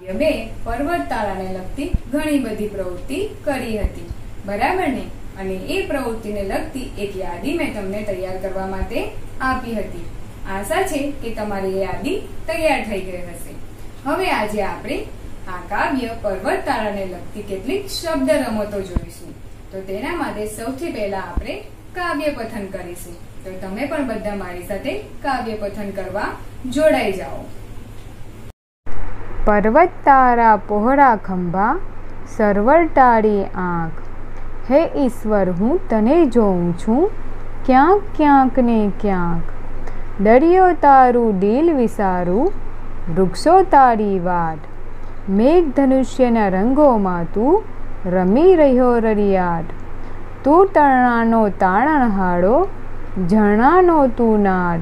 કાવ્ય બે પર્વતતારાને લગતી ઘણી બધી પ્રવૃત્તિ કરી હતી. બરાબર ને? અને એ પ્રવૃત્તિને લગતી એક યાદી મેં તમને તૈયાર કરવા માટે આપી હતી. આશા છે કે તમારી યાદી તૈયાર થઈ ગઈ હશે. હવે આજે આપણે આ કાવ્ય પર્વતતારાને લગતી કેટલીક શબ્દ રમતો જોઈશું. તો તેના માટે સૌથી પહેલા આપણે કાવ્ય પઠન કરીશું. તો તમે પણ બધા મારી સાથે કાવ્ય પઠન કરવા જોડાઈ જાઓ. પર્વત તારા પહોળા ખંભા, સરવર ટાળી આંખ. હે ઈશ્વર, હું તને જોઉં છું, ક્યાંક ક્યાંક ને ક્યાંક. દરિયો તારું દિલ વિસારું, વૃક્ષો તારી વાટ. મેઘ ધનુષ્યના રંગોમાં તું રમી રહ્યો રરિયાટ. તું તણણાનો તાણણ હાડો ઝરણાનો તું નાડ.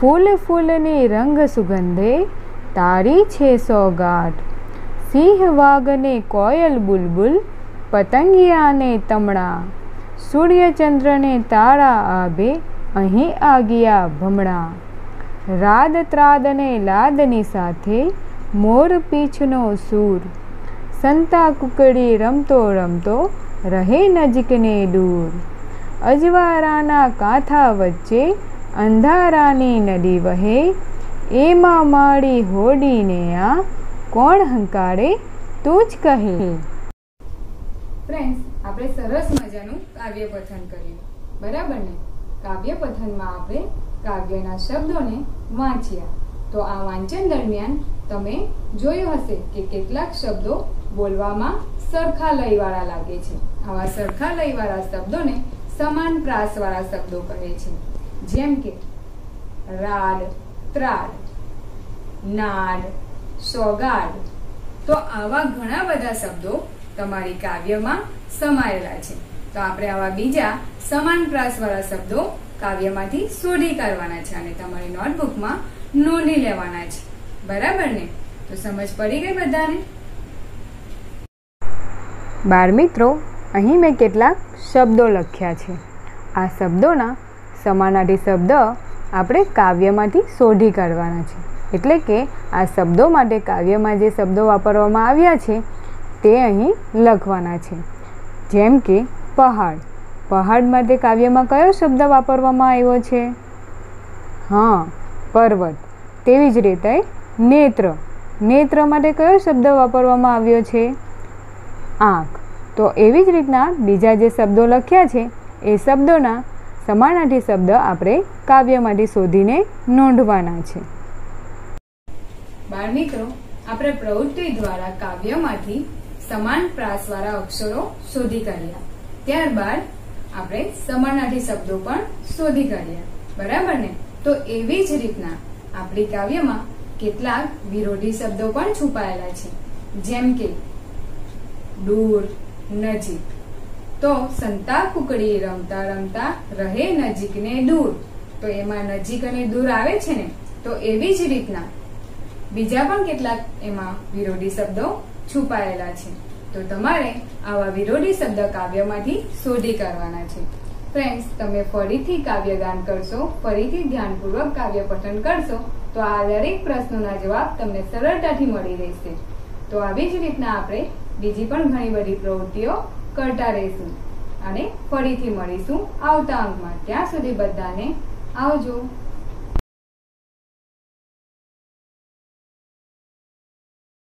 ફૂલ ફૂલની રંગ સુગંધે તારી છે સોગાટ. સિંહ વાઘને કોયલ બુલબુલ, પતંગિયાને તમણા. સૂર્યચંદ્રને તારા આભે, અહીં આગિયા ભમણા. રાદ ત્રાદને લાદની સાથે, મોર પીછનો સૂર. સંતા કુકડી રમતો રમતો, રહે નજીકને દૂર. અજવારાના કાંથા વચ્ચે, અંધારાની નદી વહે એમાં માળી હોડીને આ કોણ હંકારે, તું જ કહે. ફ્રેન્ડ્સ, આપણે સરસ મજાનું કાવ્ય પઠન કર્યું. બરાબર ને? કાવ્ય પઠનમાં આપણે કાવ્યના શબ્દોને વાંચ્યા. તો આ વાંચન દરમિયાન તમે જોયું હશે કે કેટલાક શબ્દો બોલવામાં સરખા લયવાળા લાગે છે. આવા સરખા લયવાળા શબ્દોને સમાન પ્રાસવાળા શબ્દો કહે છે. જેમ કે, રાડ ત્રાડ નાડ સોગાડ તો આવા ઘણા બધા શબ્દો તમારી કાવ્યમાં સમાયેલા છે. તો આપણે આવા બીજા સમાન પ્રાસવાળા શબ્દો કાવ્યમાંથી શોધી કાઢવાના છે અને તમારી નોટબુકમાં નોંધી લેવાના છે. બરાબર ને? તો સમજ પડી ગઈ બધાને? બાળ મિત્રો અહીં મેં કેટલાક શબ્દો લખ્યા છે. આ શબ્દોના સમાનાર્થી શબ્દ આપણે કાવ્યમાંથી શોધી કાઢવાના છે. એટલે કે આ શબ્દો માટે કાવ્યમાં જે શબ્દો વાપરવામાં આવ્યા છે, તે અહીં લખવાના છે. જેમ કે પહાડ. પહાડ માટે કાવ્યમાં કયો શબ્દ વાપરવામાં આવ્યો છે? હા, પર્વત. તેવી જ રીતે નેત્ર. નેત્ર માટે કયો શબ્દ વાપરવામાં આવ્યો છે? આંખ. તો એવી જ રીતના બીજા જે શબ્દો લખ્યા છે, એ શબ્દોના સમાનાર્થી શબ્દ આપણે કાવ્યમાંથી શોધીને નોંધવાના છે. બાળ મિત્રો, આપણે પ્રવૃત્તિ દ્વારા કાવ્યમાંથી સમાન પ્રાસવાળા અક્ષરો શોધી કાઢ્યા. ત્યારબાદ આપણે સમાનાર્થી શબ્દો પણ શોધી કાઢ્યા. બરાબર ને? તો એવી જ રીતના આપણી કાવ્યમાં કેટલાક વિરોધી શબ્દો પણ છુપાયેલા છે. જેમ કે, દૂર, નજીક. તો સંતા કુકડી રમતા રમતા રહે નજીક ને દૂર. તો એમાં નજીક અને દૂર આવે છે ને, તો એવી જ રીતના. બીજા પણ કેટલાક એમાં વિરોધી શબ્દો છુપાયેલા છે. તો તમારે આવા વિરોધી શબ્દ કાવ્યમાંથી શોધી કાઢવાના છે. ફ્રેન્ડ્સ તમે ફરીથી કાવ્યગાન કરશો, ફરીથી ધ્યાનપૂર્વક કાવ્ય પઠન કરશો, તો આ દરેક પ્રશ્નોના જવાબ તમને સરળતાથી મળી રહેશે. તો આવી જ રીતના આપણે બીજી પણ ઘણી બધી પ્રવૃત્તિઓ કરતા રહીશું અને ફરીથી મળીશું આવતા અંકમાં. ત્યાં સુધી બધાને આવજો.